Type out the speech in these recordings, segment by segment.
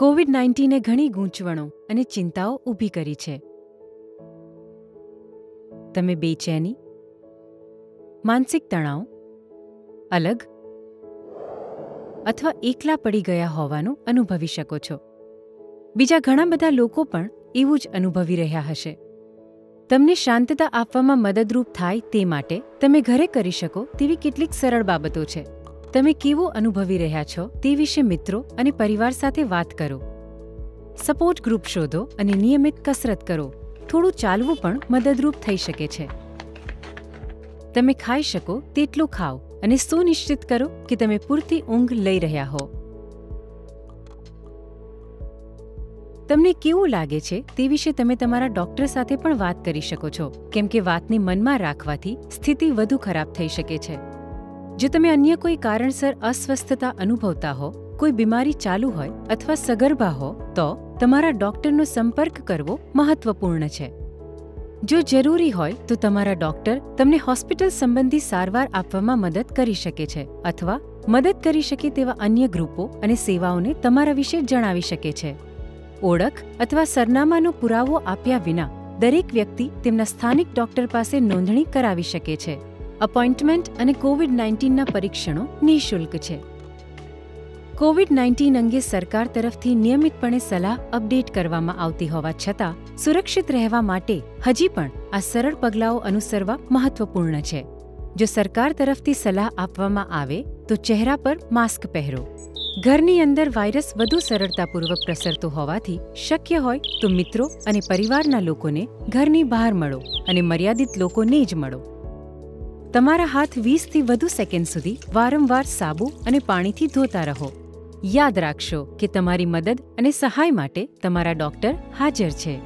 Covid નાઇન્ટીને ઘણી ગૂંચવણો અને ચિંતાઓ ઊભી કરી છે. તમે બેચેની? માનસિક તણાવ? અલગ? અથવા એકલા પડી ગયા હોવાનું અનુભવી શકો છો. બીજા ઘણા બધા લોકો પણ એવું જ અનુભવી રહ્યા હશે. તમને શાંતતા આપવામાં મદદરૂપ થાય તે માટે તમે ઘરે કરી શકો તેવી કેટલીક સરળ બાબતો છે. તમે કેવું અનુભવી રહ્યા છો તે વિશે મિત્રો અને પરિવાર સાથે વાત કરો. સપોર્ટ ગ્રુપ શોધો અને નિયમિત કસરત કરો. થોડું ચાલવું પણ મદદરૂપ થઈ શકે છે. તમે ખાઈ શકો તેટલું ખાઓ અને સુનિશ્ચિત કરો કે તમે પૂરતી ઊંઘ લઈ રહ્યા હો. તમને કેવું લાગે છે તે વિશે તમે તમારા ડોક્ટર સાથે પણ વાત કરી શકો છો. કેમ કે વાતને મનમાં રાખવાથી સ્થિતિ વધુ ખરાબ થઈ શકે છે. જો તમે અન્ય કોઈ કારણસર અસ્વસ્થતા અનુભવતા હો, કોઈ બીમારી ચાલુ હોય અથવા સગર્ભા હો, તો તમારા ડોક્ટરનો સંપર્ક કરવો મહત્વપૂર્ણ છે. જો જરૂરી હોય, તો તમારા ડોક્ટર તમને હોસ્પિટલ સંબંધી સારવાર આપવામાં મદદ કરી શકે છે અથવા મદદ કરી શકે તેવા અન્ય ગ્રુપો અને સેવાઓને તમારા વિશે જણાવી શકે છે. ઓળખ અથવા સરનામાનો પુરાવો આપ્યા વિના દરેક વ્યક્તિ તેમના સ્થાનિક ડોક્ટર પાસે નોંધણી કરાવી શકે છે. અપોઇન્ટમેન્ટ અને કોવિડ નાઇન્ટીનના પરીક્ષણો નિઃશુલ્ક છે. કોવિડ નાઇન્ટીન અંગે સરકાર તરફથી નિયમિતપણે સલાહ અપડેટ કરવામાં આવતી હોવા છતાં, સુરક્ષિત રહેવા માટે હજી પણ આ સરળ પગલાઓ અનુસરવા મહત્વપૂર્ણ છે. જો સરકાર તરફથી સલાહ આપવામાં આવે, તો ચહેરા પર માસ્ક પહેરો. ઘરની અંદર વાયરસ વધુ સરળતાપૂર્વક પ્રસરતો હોવાથી શક્ય હોય તો મિત્રો અને પરિવારના લોકોને ઘરની બહાર મળો અને મર્યાદિત લોકોને જ મળો. તમારા હાથ વીસથી વધુ સેકન્ડ સુધી વારંવાર સાબુ અને પાણીથી ધોતા રહો. યાદ રાખશો કે તમારી મદદ અને સહાય માટે તમારા ડોક્ટર હાજર છે.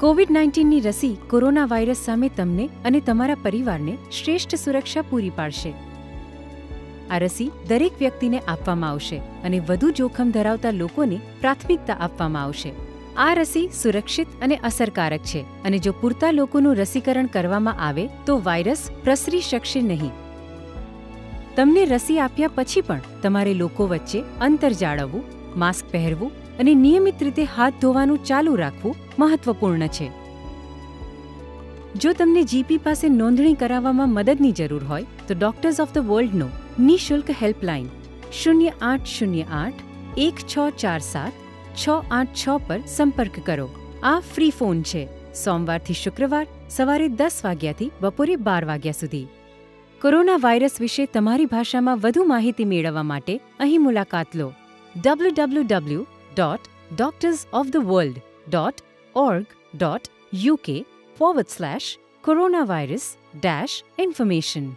કોવિડ નાઇન્ટીનની રસી કોરોના વાયરસ સામે તમને અને તમારા પરિવારને શ્રેષ્ઠ સુરક્ષા પૂરી પાડશે. આ રસી દરેક વ્યક્તિને આપવામાં આવશે અને વધુ જોખમ ધરાવતા લોકોને પ્રાથમિકતા આપવામાં આવશે. આ રસી સુરક્ષિત અને અસરકારક છે અને જો પૂરતા લોકોનું રસીકરણ કરવામાં આવે તો વાયરસ પ્રસરી શકશે નહીં. તમને રસી આપ્યા પછી પણ તમારે લોકો વચ્ચે અંતર જાળવવું, માસ્ક પહેરવું અને નિયમિત રીતે હાથ ધોવાનું ચાલુ રાખવું મહત્વપૂર્ણ છે. જો તમને જીપી પાસે નોંધણી કરાવવામાં મદદની જરૂર હોય, તો ડોક્ટર્સ ઓફ ધ વર્લ્ડનો નિઃશુલ્ક હેલ્પલાઇન શૂન્ય આઠ શૂન્ય આઠ એક છ ચાર સાત છ આઠ છ પર સંપર્ક કરો. આ ફ્રી ફોન છે. સોમવારથી શુક્રવાર સવારે દસ વાગ્યાથી બપોરે બાર વાગ્યા સુધી. કોરોના વાયરસ વિશે તમારી ભાષામાં વધુ માહિતી મેળવવા માટે અહીં મુલાકાત લો. W W W dot doctors of the world dot org dot UK forward slash coronavirus dash information